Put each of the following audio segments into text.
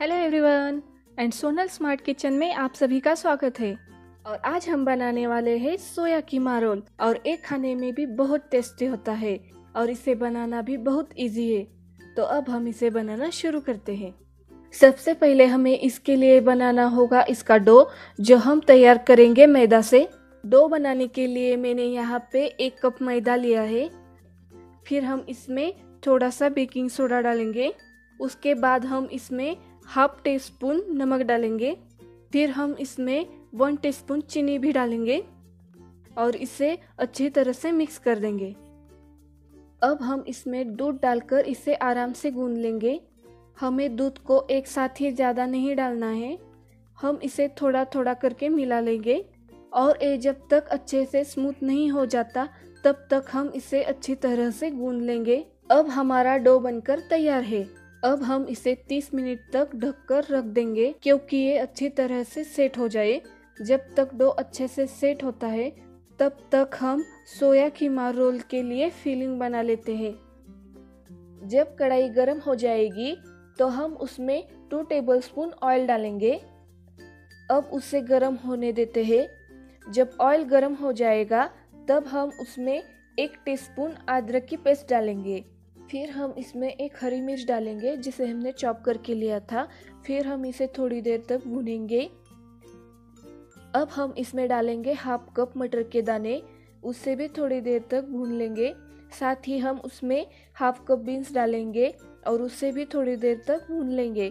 Hello everyone and Sonal smart kitchen में आप सभी का स्वागत है। और आज हम बनाने वाले हैं सोया कीमा रोल और एक खाने में भी बहुत टेस्टी होता है, और इसे बनाना भी बहुत इजी है। तो अब हम इसे बनाना शुरू करते हैं। सबसे पहले हमें इसके लिए बनाना होगा इसका डो, जो हम तैयार करेंगे मैदा से। डो बनाने के लिए मैंने यहाँ पे एक कप मैदा लिया है। फिर हम इसमें थोड़ा सा बेकिंग सोडा डालेंगे। उसके बाद हम इसमें हाफ़ टी स्पून नमक डालेंगे। फिर हम इसमें वन टीस्पून चीनी भी डालेंगे और इसे अच्छी तरह से मिक्स कर देंगे। अब हम इसमें दूध डालकर इसे आराम से गूंद लेंगे। हमें दूध को एक साथ ही ज़्यादा नहीं डालना है। हम इसे थोड़ा थोड़ा करके मिला लेंगे और ये जब तक अच्छे से स्मूथ नहीं हो जाता, तब तक हम इसे अच्छी तरह से गूंद लेंगे। अब हमारा डो बनकर तैयार है। अब हम इसे 30 मिनट तक ढककर रख देंगे, क्योंकि ये अच्छी तरह से सेट हो जाए। जब तक डो अच्छे से सेट होता है, तब तक हम सोया कीमा रोल के लिए फिलिंग बना लेते हैं। जब कढ़ाई गर्म हो जाएगी तो हम उसमें टू टेबलस्पून ऑयल डालेंगे। अब उसे गर्म होने देते हैं। जब ऑयल गर्म हो जाएगा, तब हम उसमें एक टीस्पून अदरक की पेस्ट डालेंगे। फिर हम इसमें एक हरी मिर्च डालेंगे, जिसे हमने चॉप करके लिया था। फिर हम इसे थोड़ी देर तक भूनेंगे। अब हम इसमें डालेंगे हाफ़ कप मटर के दाने, उससे भी थोड़ी देर तक भून लेंगे। साथ ही हम उसमें हाफ़ कप बीन्स डालेंगे और उससे भी थोड़ी देर तक भून लेंगे,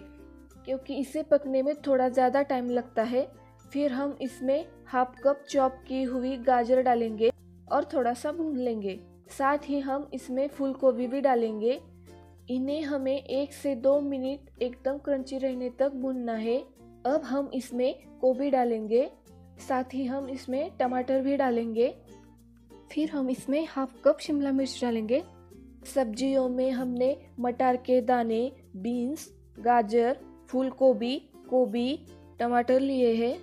क्योंकि इसे पकने में थोड़ा ज़्यादा टाइम लगता है। फिर हम इसमें हाफ़ कप चॉप की हुई गाजर डालेंगे और थोड़ा सा भून लेंगे। साथ ही हम इसमें फूल गोभी भी डालेंगे। इन्हें हमें एक से दो मिनट एकदम क्रंची रहने तक भूनना है। अब हम इसमें गोभी डालेंगे। साथ ही हम इसमें टमाटर भी डालेंगे। फिर हम इसमें हाफ़ कप शिमला मिर्च डालेंगे। सब्जियों में हमने मटर के दाने, बीन्स, गाजर फूल गोभी गोभी, टमाटर लिए हैं।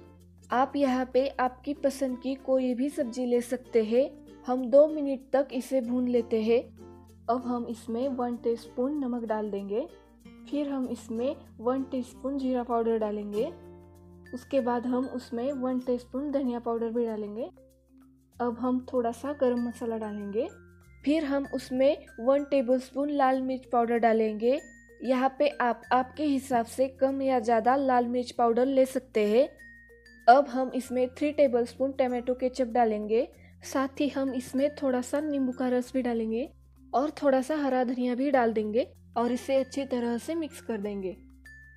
आप यहाँ पे आपकी पसंद की कोई भी सब्ज़ी ले सकते हैं। हम दो मिनट तक इसे भून लेते हैं। अब हम इसमें वन टीस्पून नमक डाल देंगे। फिर हम इसमें वन टीस्पून जीरा पाउडर डालेंगे। उसके बाद हम उसमें वन टीस्पून धनिया पाउडर भी डालेंगे। अब हम थोड़ा सा गरम मसाला डालेंगे। फिर हम उसमें वन टेबलस्पून लाल मिर्च पाउडर डालेंगे। यहाँ पे आप, आपके हिसाब से कम या ज़्यादा लाल मिर्च पाउडर ले सकते हैं। अब हम इसमें थ्री टेबलस्पून टमाटो केचप डालेंगे। साथ ही हम इसमें थोड़ा सा नींबू का रस भी डालेंगे और थोड़ा सा हरा धनिया भी डाल देंगे और इसे अच्छी तरह से मिक्स कर देंगे।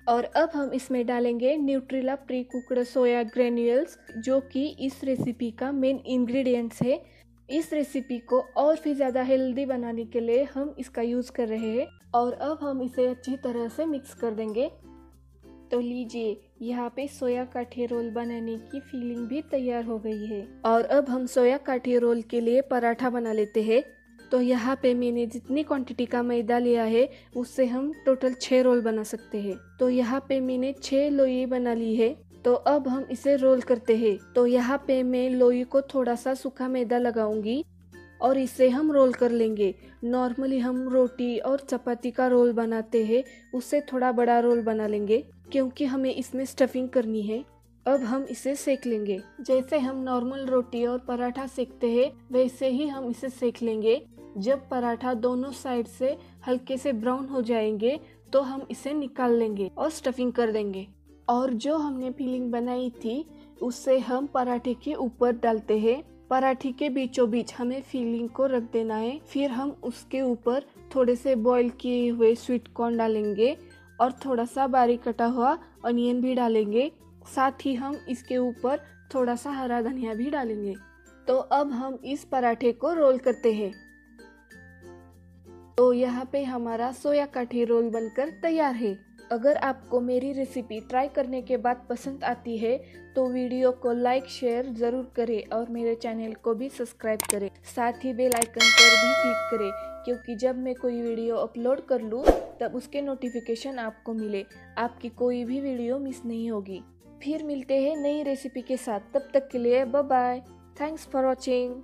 और अब हम इसमें डालेंगे Nutrela pre cooked soya granules, जो कि इस रेसिपी का मेन इंग्रेडिएंट्स है। इस रेसिपी को और भी ज़्यादा हेल्दी बनाने के लिए हम इसका यूज़ कर रहे हैं और अब हम इसे अच्छी तरह से मिक्स कर देंगे। तो लीजिए, यहाँ पे सोया काठी रोल बनाने की फीलिंग भी तैयार हो गई है। और अब हम सोया काठी रोल के लिए पराठा बना लेते हैं। तो यहाँ पे मैंने जितनी क्वांटिटी का मैदा लिया है, उससे हम टोटल छः रोल बना सकते हैं। तो यहाँ पे मैंने छः लोई बना ली है। तो अब हम इसे रोल करते हैं। तो यहाँ पे मैं लोई को थोड़ा सा सूखा मैदा लगाऊँगी और इसे हम रोल कर लेंगे। नॉर्मली हम रोटी और चपाती का रोल बनाते हैं, उससे थोड़ा बड़ा रोल बना लेंगे। क्योंकि हमें इसमें स्टफिंग करनी है। अब हम इसे सेक लेंगे। जैसे हम नॉर्मल रोटी और पराठा सेकते हैं, वैसे ही हम इसे सेक लेंगे। जब पराठा दोनों साइड से हल्के से ब्राउन हो जाएँगे तो हम इसे निकाल लेंगे और स्टफिंग कर देंगे। और जो हमने फिलिंग बनाई थी उससे हम पराठे के ऊपर डालते हैं। पराठे के बीचों बीच हमें फिलिंग को रख देना है। फिर हम उसके ऊपर थोड़े से बॉईल किए हुए स्वीट कॉर्न डालेंगे। और थोड़ा सा बारीक कटा हुआ अनियन भी डालेंगे। साथ ही हम इसके ऊपर थोड़ा सा हरा धनिया भी डालेंगे। तो अब हम इस पराठे को रोल करते हैं। तो यहाँ पे हमारा सोया काठी रोल बनकर तैयार है। अगर आपको मेरी रेसिपी ट्राई करने के बाद पसंद आती है तो वीडियो को लाइक शेयर ज़रूर करें और मेरे चैनल को भी सब्सक्राइब करें। साथ ही बेल आइकन पर भी क्लिक करें, क्योंकि जब मैं कोई वीडियो अपलोड कर लूँ, तब उसके नोटिफिकेशन आपको मिले। आपकी कोई भी वीडियो मिस नहीं होगी। फिर मिलते हैं नई रेसिपी के साथ। तब तक के लिए बाय थैंक्स फॉर वॉचिंग